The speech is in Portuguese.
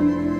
Música